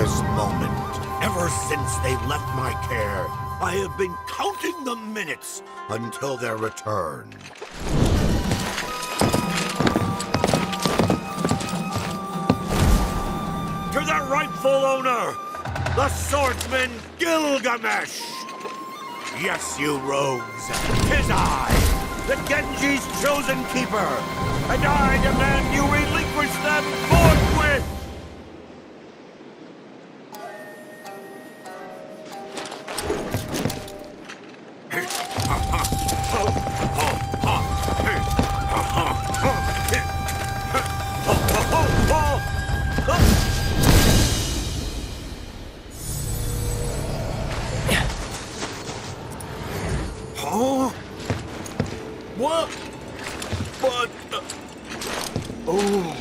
this moment. Ever since they left my care, I have been counting the minutes until their return. To their rightful owner, the swordsman Gilgamesh! Yes, you rogues, tis I, the Genji's chosen keeper, and I demand you relinquish them forthwith! Huh? What? But... uh, oh...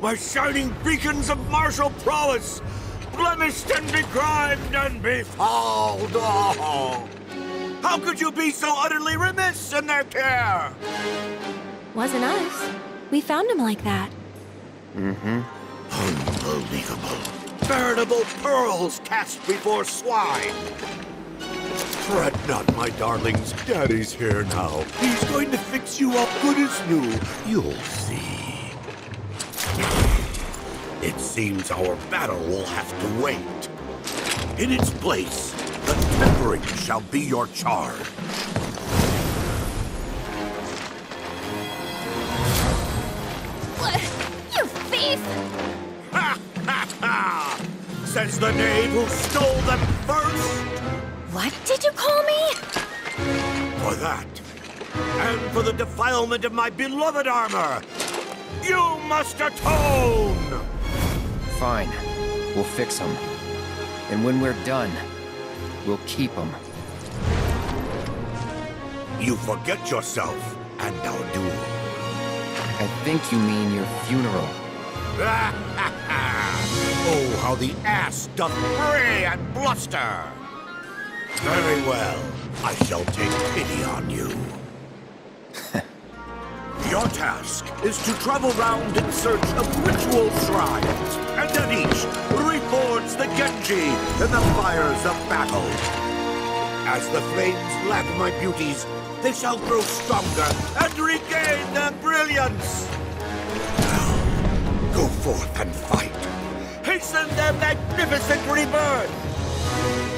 My shining beacons of martial prowess! Blemished and begrimed and befouled! Oh. How could you be so utterly remiss in their care? Wasn't us. We found him like that. Mm-hmm. Unbelievable. Veritable pearls cast before swine. Fret not, my darlings. Daddy's here now. He's going to fix you up good as new. You'll see. It seems our battle will have to wait. In its place, the tempering shall be your charge. What? You thief! Ha ha ha! Says the knave who stole them first! What did you call me? For that, and for the defilement of my beloved armor, you must atone! Fine. We'll fix him. And when we're done, we'll keep him. You forget yourself and our duel. I think you mean your funeral. oh, how the ass doth bray and bluster! Very well, I shall take pity on you. Your task is to travel round in search of ritual shrines, and at each, reforge the Genji in the fires of battle. As the flames lap my beauties, they shall grow stronger and regain their brilliance. Now, go forth and fight. Hasten their magnificent rebirth.